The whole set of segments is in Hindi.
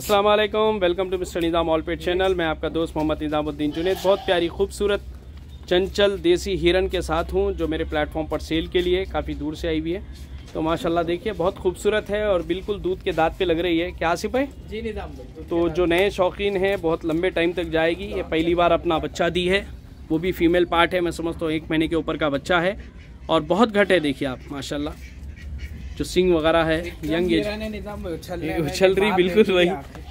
अस्सलाम वालेकुम वेलकम टू मिस्टर निज़ाम ऑलपेट चैनल। मैं आपका दोस्त मोहम्मद निज़ामुद्दीन जुनेद। बहुत प्यारी खूबसूरत चंचल देसी हिरन के साथ हूँ जो मेरे प्लेटफॉर्म पर सेल के लिए काफ़ी दूर से आई हुई है। तो माशाल्लाह देखिए बहुत खूबसूरत है और बिल्कुल दूध के दांत पे लग रही है। क्या आसिफ भाई? जी निज़ाम तो जो नए शौकीन हैं बहुत लंबे टाइम तक जाएगी। ये पहली बार अपना बच्चा दी है। वो भी फीमेल पार्ट है मैं समझता हूँ एक महीने के ऊपर का बच्चा है। और बहुत घट है देखिए आप माशाल्लाह। जो सिंग वगैरह है यंग एज उछल रहे बिल्कुल वही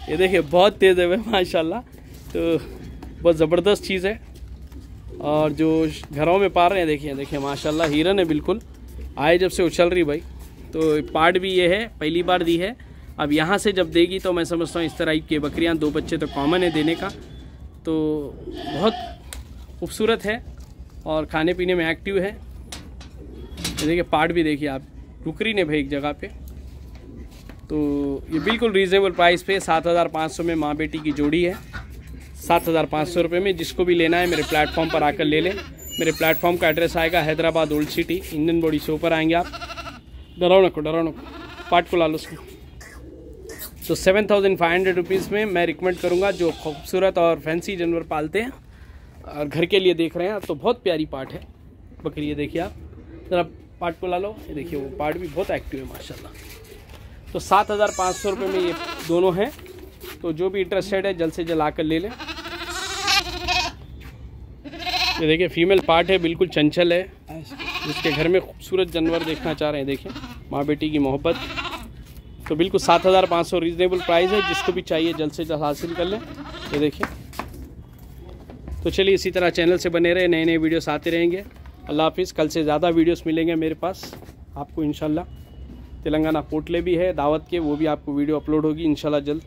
ये देखिए बहुत तेज़ है माशाल्लाह। तो बहुत ज़बरदस्त चीज़ है। और जो घरों में पा रहे हैं देखिए देखिए माशाल्लाह हिरन है बिल्कुल। आए जब से उछल रही भाई। तो पार्ट भी ये है पहली बार दी है। अब यहाँ से जब देगी तो मैं समझता हूँ इस तरह की बकरियाँ दो बच्चे तो कॉमन है देने का। तो बहुत खूबसूरत है और खाने पीने में एक्टिव है। ये देखिए पार्ट भी देखिए आप। टुकरी ने भाई एक जगह पे। तो ये बिल्कुल रीजनेबल प्राइस पे सात हज़ार पाँच सौ में माँ बेटी की जोड़ी है। सात हज़ार पाँच सौ रुपये में जिसको भी लेना है मेरे प्लेटफॉर्म पर आकर ले लें। मेरे प्लेटफॉर्म का एड्रेस आएगा Hyderabad old city Indian body से ऊपर आएँगे आप। डराओ को, डराओ नको पार्ट को ला लो उसको। तो seven thousand five hundred rupees में मैं रिकमेंड करूँगा जो खूबसूरत और फैंसी जानवर पालते हैं और घर के लिए देख रहे हैं। तो बहुत प्यारी पार्ट है। बकरी देखिए आप। ज़रा पार्ट को ला लो। ये देखिए, वो पार्ट भी बहुत एक्टिव है, माशाल्लाह। तो सात हज़ार पाँच सौ रुपये में ये दोनों हैं। तो जो भी इंटरेस्टेड है, जल्द से जल्द आकर ले लें। ये देखिए फीमेल पार्ट है, बिल्कुल चंचल है। जिसके घर में खूबसूरत जानवर देखना चाह रहे हैं, देखिए, माँ बेटी की मोहब्बत। तो बिल्कुल सात हज़ार पाँच सौ रीजनेबल प्राइस है, जिसको भी चाहिए, जल्द से जल्द हासिल कर लें। ये देखिए। तो चलिए, इसी तरह चैनल से बने रहे नए नए वीडियोस आते रहेंगे। अल्लाह हाफिज़, कल से ज़्यादा वीडियोस मिलेंगे मेरे पास। आपको इंशाल्लाह तेलंगाना पोटले भी है, दावत के, वो भी आपको वीडियो अपलोड होगी, इंशाल्लाह जल्द।